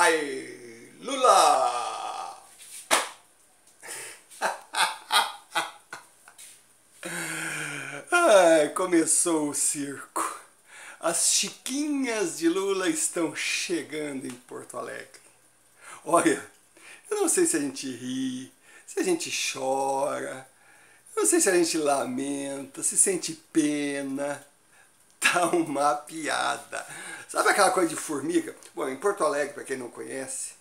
Ai, Lula! Ai, começou o circo. As chiquinhas de Lula estão chegando em Porto Alegre. Olha, eu não sei se a gente ri, se a gente chora, eu não sei se a gente lamenta, se sente pena. Uma piada. Sabe aquela coisa de formiga? Bom, em Porto Alegre, para quem não conhece,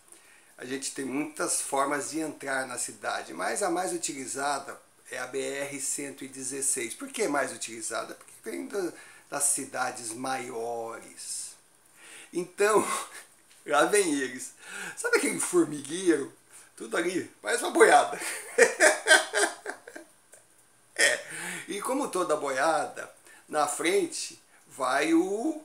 a gente tem muitas formas de entrar na cidade, mas a mais utilizada é a BR-116. Por que mais utilizada? Porque vem da, das cidades maiores. Então, lá vem eles. Sabe aquele formigueiro? Tudo ali, parece uma boiada. é, e como toda boiada, na frente vai o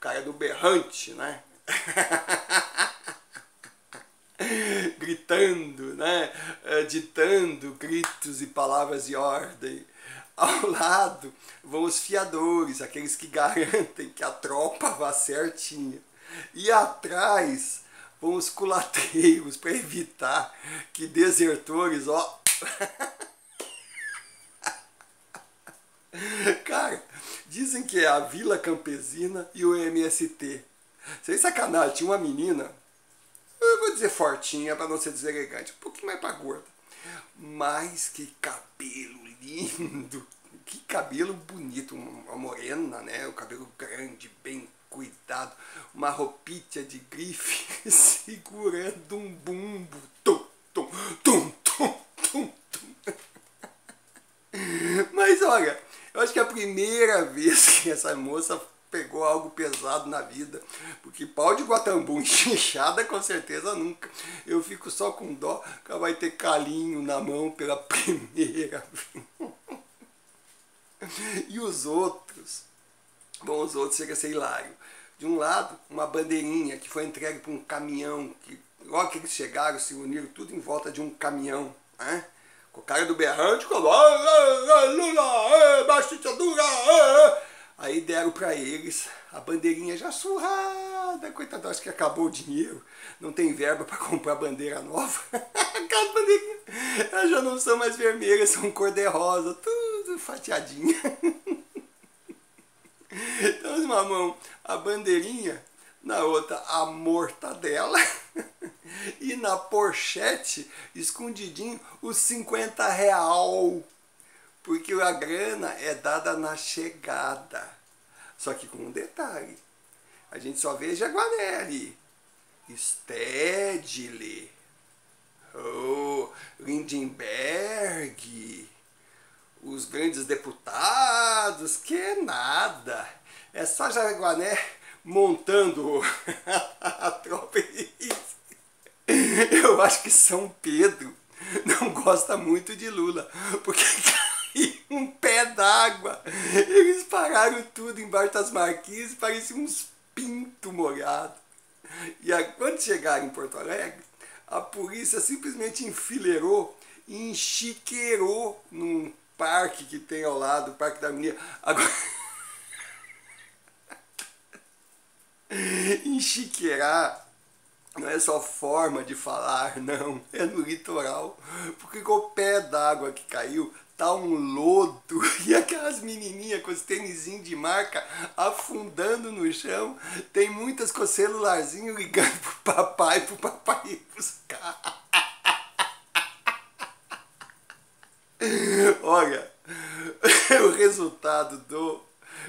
cara do berrante, né? Gritando, né? Eh, ditando gritos e palavras de ordem. Ao lado vão os fiadores, aqueles que garantem que a tropa vá certinha. E atrás vão os culateiros para evitar que desertores, ó. Cara, dizem que é a Vila Campesina e o MST. Sem sacanagem, tinha uma menina, eu vou dizer fortinha para não ser deselegante, um pouquinho mais para gorda. Mas que cabelo lindo, que cabelo bonito, uma morena, né? O cabelo grande, bem cuidado, uma roupinha de grife segurando um bumbo. Tum, tum, tum, tum, tum, tum. Mas olha, eu acho que é a primeira vez que essa moça pegou algo pesado na vida, porque pau de guatambu enxinchada com certeza nunca. Eu fico só com dó que vai ter calinho na mão pela primeira vez. E os outros? Bom, os outros chega a ser hilário. De um lado, uma bandeirinha que foi entregue para um caminhão, que logo que eles chegaram, se uniram tudo em volta de um caminhão, né? com o cara do berrante, com Lula, baixa ditadura, aí deram para eles a bandeirinha já surrada, coitado, acho que acabou o dinheiro, não tem verba para comprar bandeira nova, aquelas bandeirinhas, elas já não são mais vermelhas, são cor de rosa, tudo fatiadinha. Então, uma mão a bandeirinha, na outra a mortadela e na porchete, escondidinho, os 50 real. Porque a grana é dada na chegada. Só que com um detalhe. A gente só vê Jaguaré ali. Stedley. Oh, Lindenberg. Os grandes deputados. Que nada. É só Jaguaré montando a tropa. Eu acho que São Pedro não gosta muito de Lula, porque caiu um pé d'água. Eles pararam tudo embaixo das marquises, pareciam uns pintos molhados. E aí, quando chegaram em Porto Alegre, a polícia simplesmente enfileirou e enchiqueirou num parque que tem ao lado, o Parque da Harmonia. Agora... Enchiqueirar não é só forma de falar, não, é no litoral, porque com o pé d'água que caiu, tá um lodo. E aquelas menininhas com os tênisinhos de marca afundando no chão, tem muitas com o celularzinho ligando pro papai, pro papai ir buscar. Olha, o resultado do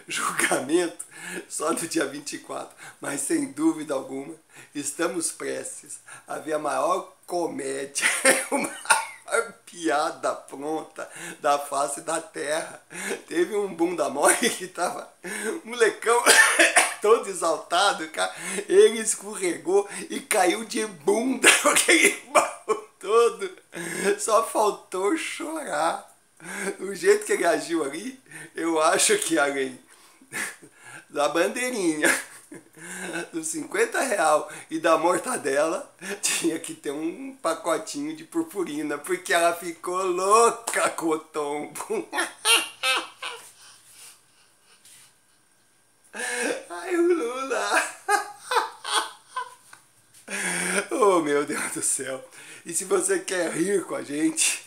julgamento só no dia 24, mas sem dúvida alguma, estamos prestes a ver a maior comédia, maior piada pronta da face da terra. Teve um bunda mole que tava molecão todo exaltado, cara. Ele escorregou e caiu de bunda aquele barro todo. Só faltou chorar. O jeito que ele agiu ali, eu acho que além da bandeirinha, dos 50 real e da mortadela, tinha que ter um pacotinho de purpurina, porque ela ficou louca com o tombo. Ai, o Lula. do céu. E se você quer rir com a gente,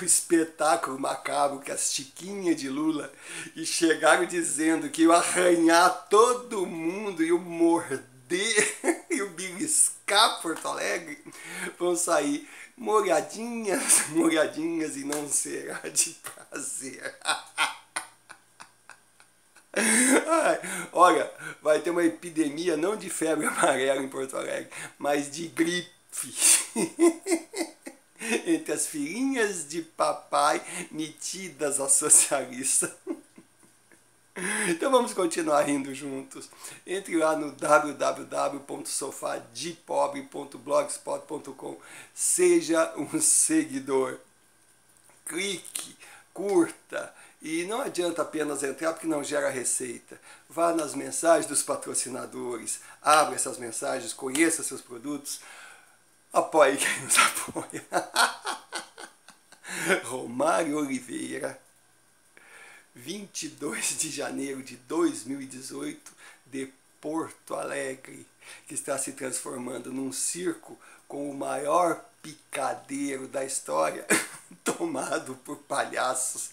o espetáculo macabro que as Chiquinhas de Lula e chegaram dizendo que iam arranhar todo mundo e o morder e o beliscar Porto Alegre vão sair molhadinhas, molhadinhas e não será de prazer. Olha, vai ter uma epidemia não de febre amarela em Porto Alegre, mas de gripe. Entre as filhinhas de papai metidas a socialista. Então vamos continuar rindo juntos. Entre lá no www.sofadepobre.blogspot.com. Seja um seguidor. Clique, curta. E não adianta apenas entrar porque não gera receita. Vá nas mensagens dos patrocinadores, abra essas mensagens, conheça seus produtos, apoie quem nos apoia. Romário Oliveira 22 de janeiro de 2018, de Porto Alegre, que está se transformando num circo com o maior picadeiro da história, tomado por palhaços.